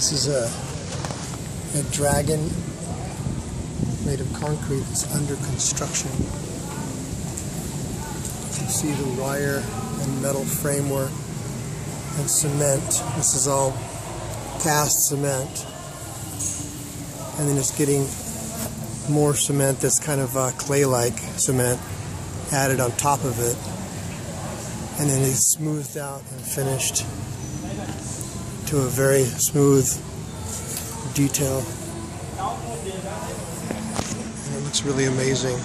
This is a, a dragon made of concrete that's under construction. You can see the wire and metal framework and cement. This is all cast cement. And then it's getting more cement, this kind of uh, clay-like cement added on top of it. And then it's smoothed out and finished to a very smooth detail. And it looks really amazing.